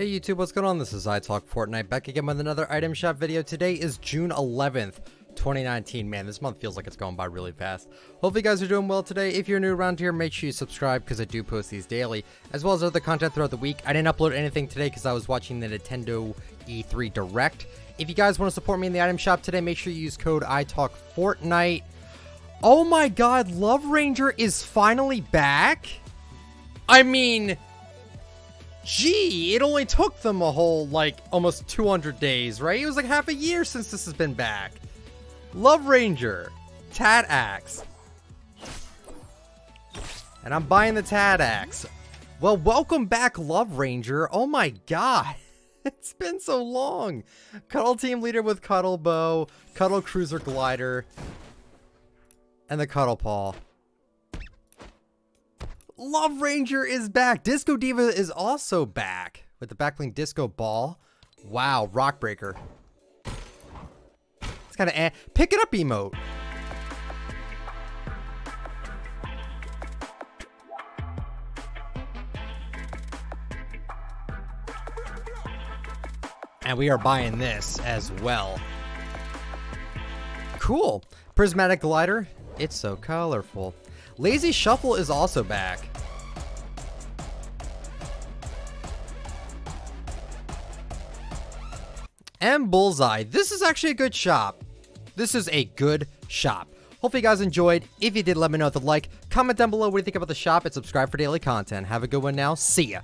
Hey YouTube, what's going on? This is iTalk Fortnite back again with another item shop video. Today is June 11th, 2019. Man, this month feels like it's going by really fast. Hopefully you guys are doing well today. If you're new around here, make sure you subscribe because I do post these daily, as well as other content throughout the week. I didn't upload anything today because I was watching the Nintendo E3 Direct. If you guys want to support me in the item shop today, make sure you use code iTalk Fortnite. Oh my god, Love Ranger is finally back? I mean, gee, it only took them a whole, like, almost 200 days, right? It was like half a year since this has been back. Love Ranger, Tat Axe. And I'm buying the Tat Axe. Well, welcome back, Love Ranger. Oh my god. It's been so long. Cuddle Team Leader with Cuddle Bow, Cuddle Cruiser Glider, and the Cuddle Paw. Love Ranger is back. Disco Diva is also back with the Backbling Disco Ball. Wow, Rock Breaker. It's kind of eh. Pick it up emote. And we are buying this as well. Cool. Prismatic Glider. It's so colorful. Lazy Shuffle is also back. And Bullseye. This is actually a good shop. This is a good shop. Hopefully you guys enjoyed. If you did, let me know with a like. Comment down below what you think about the shop and subscribe for daily content. Have a good one now. See ya.